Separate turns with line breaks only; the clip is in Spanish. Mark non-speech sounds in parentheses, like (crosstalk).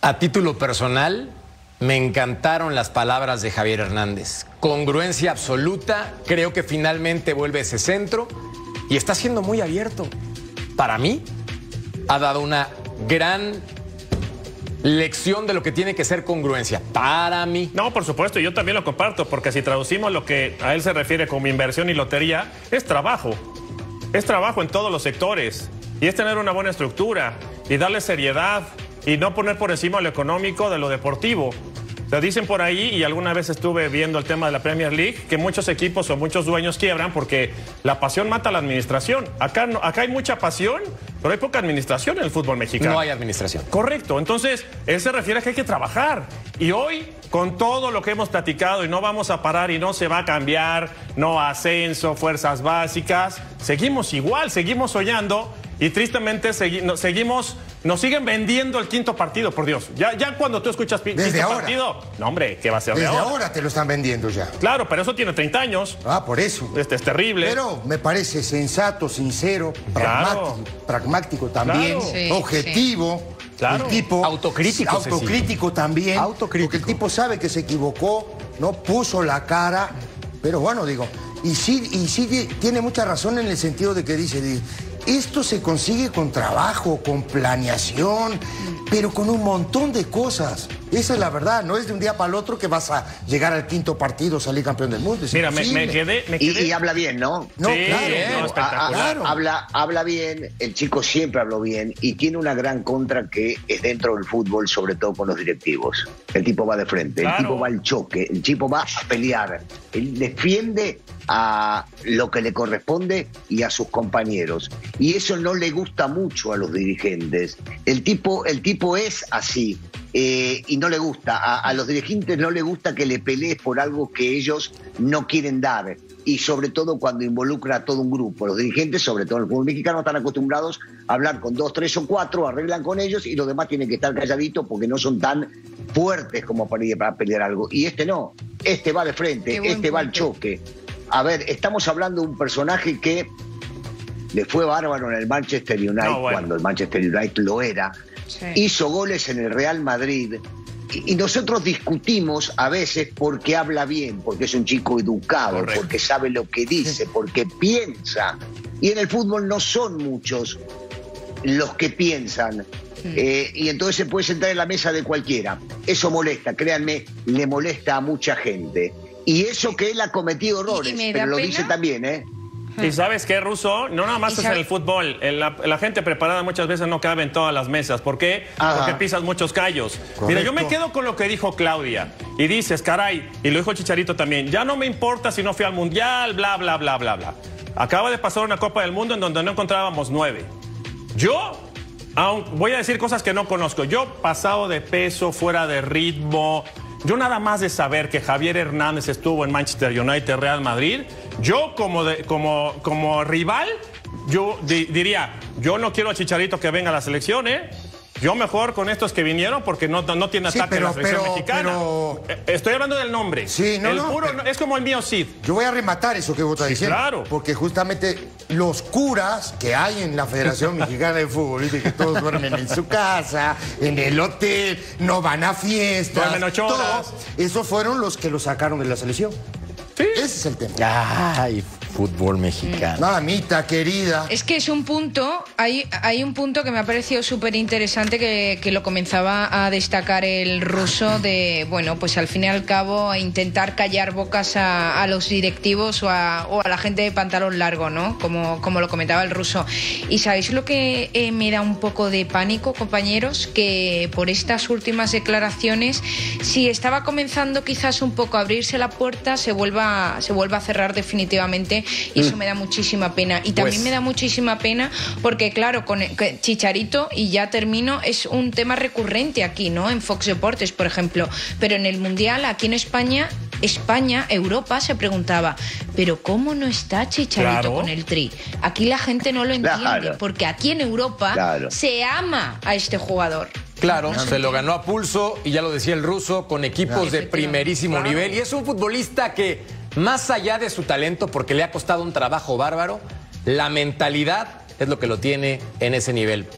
A título personal, me encantaron las palabras de Javier Hernández. Congruencia absoluta, creo que finalmente vuelve ese centro y está siendo muy abierto. Para mí, ha dado una gran lección de lo que tiene que ser congruencia. Para mí.
No, por supuesto, yo también lo comparto, porque si traducimos lo que a él se refiere como inversión y lotería, es trabajo. Es trabajo en todos los sectores. Y es tener una buena estructura y darle seriedad y no poner por encima lo económico de lo deportivo. Te dicen por ahí, y alguna vez estuve viendo el tema de la Premier League, que muchos equipos o muchos dueños quiebran porque la pasión mata a la administración. Acá, no, acá hay mucha pasión, pero hay poca administración en el fútbol mexicano.
No hay administración.
Correcto. Entonces, él se refiere a que hay que trabajar. Y hoy, con todo lo que hemos platicado, y no vamos a parar y no se va a cambiar, no ascenso, fuerzas básicas, seguimos igual, seguimos soñando y tristemente seguimos nos siguen vendiendo el quinto partido, por Dios. Ya, ya cuando tú escuchas
Desde
quinto
ahora.
partido, no hombre, ¿qué va a ser de
Desde
ahora?
ahora te lo están vendiendo ya.
Claro, pero eso tiene 30 años.
Ah, por eso.
Este es terrible.
Pero me parece sensato, sincero,
Claro.
pragmático, pragmático también,
Claro.
Sí,
objetivo.
Claro.
El tipo
Autocrítico,
autocrítico también.
Autocrítico.
Porque el tipo sabe que se equivocó, no puso la cara. Pero bueno, digo, y sí, y sí tiene mucha razón en el sentido de que dice, di- esto se consigue con trabajo, con planeación, pero con un montón de cosas. Esa es la verdad, no es de un día para el otro que vas a llegar al quinto partido, salir campeón del mundo. es
Mira, me, me quedé, me
Y,
quedé-
y habla bien, ¿no?
No,
Sí,
claro.
no,
A- a-
espectacular.
Claro.
habla, habla bien, el chico siempre habló bien y tiene una gran contra que es dentro del fútbol, sobre todo con los directivos. El tipo va de frente,
Claro.
el tipo va al choque, el tipo va a pelear, él defiende a lo que le corresponde y a sus compañeros. Y eso no le gusta mucho a los dirigentes. El tipo, el tipo es así. eh, y no le gusta, a, a los dirigentes no le gusta que le pelees por algo que ellos no quieren dar y sobre todo cuando involucra a todo un grupo. Los dirigentes, sobre todo en el fútbol mexicano, están acostumbrados a hablar con dos, tres o cuatro, arreglan con ellos y los demás tienen que estar calladitos porque no son tan fuertes como para ir pelear algo. Y este no, este va de frente, este va al choque. A ver, estamos hablando de un personaje que le fue bárbaro en el Manchester United,
No, bueno.
cuando el Manchester United lo era,
Sí.
hizo goles en el Real Madrid. Y y nosotros discutimos a veces porque habla bien, porque es un chico educado,
Correcto.
porque sabe lo que dice, porque piensa. Y en el fútbol no son muchos los que piensan. Eh, y entonces se puede sentar en la mesa de cualquiera. Eso molesta, créanme, le molesta a mucha gente. Y eso que él ha cometido errores, pero lo
pena.
dice también, ¿eh?
¿Y sabes qué, Ruso? No nada más es en el fútbol. La, la gente preparada muchas veces no cabe en todas las mesas. ¿Por qué?
Ajá.
Porque pisas muchos callos. Mira, yo me quedo con lo que dijo Claudia. Y dices, caray, y lo dijo Chicharito también, ya no me importa si no fui al Mundial, bla, bla, bla, bla, bla. Acaba de pasar una Copa del Mundo en donde no encontrábamos nueve. Yo, aun- voy a decir cosas que no conozco. Yo, pasado de peso, fuera de ritmo, yo nada más de saber que Javier Hernández estuvo en Manchester United, Real Madrid, yo como, de- como, como rival, yo di- diría, yo no quiero a Chicharito que venga a la selección, ¿eh? Yo mejor con estos que vinieron porque no, no tiene
Sí,
ataque en la selección
pero-
mexicana.
pero-
Eh, Estoy hablando del nombre.
Sí, no,
El
no,
puro- es como el mío Cid.
Yo voy a rematar eso que vos estás
Sí,
diciendo.
claro.
Porque justamente los curas que hay en la Federación (laughs) Mexicana de Fútbol, ¿viste? que todos duermen en su casa, en el hotel, no van a fiestas.
Duermen ocho
todo,
horas.
esos fueron los que lo sacaron de la selección.
Sí.
Ese es el tema.
Ay, fútbol mexicano.
Mamita querida.
Es que es un punto, hay, hay un punto que me ha parecido súper interesante que, que lo comenzaba a destacar el ruso de, bueno, pues al fin y al cabo intentar callar bocas a, a los directivos o a, o a la gente de pantalón largo, ¿no? Como, como lo comentaba el ruso. Y sabéis lo que eh, me da un poco de pánico, compañeros, que por estas últimas declaraciones, si estaba comenzando quizás un poco a abrirse la puerta, se vuelva, se vuelva a cerrar definitivamente y eso me da muchísima pena. Y también
Pues-
me da muchísima pena porque, claro, con Chicharito, y ya termino, es un tema recurrente aquí, ¿no? En Fox Deportes, por ejemplo. Pero en el Mundial, aquí en España, España, Europa se preguntaba, pero ¿cómo no está Chicharito
Claro.
con el tri? Aquí la gente no lo entiende,
Claro.
porque aquí en Europa
Claro.
se ama a este jugador.
Claro, se lo ganó a pulso y ya lo decía el ruso, con equipos de primerísimo nivel. Y es un futbolista que, más allá de su talento, porque le ha costado un trabajo bárbaro, la mentalidad es lo que lo tiene en ese nivel.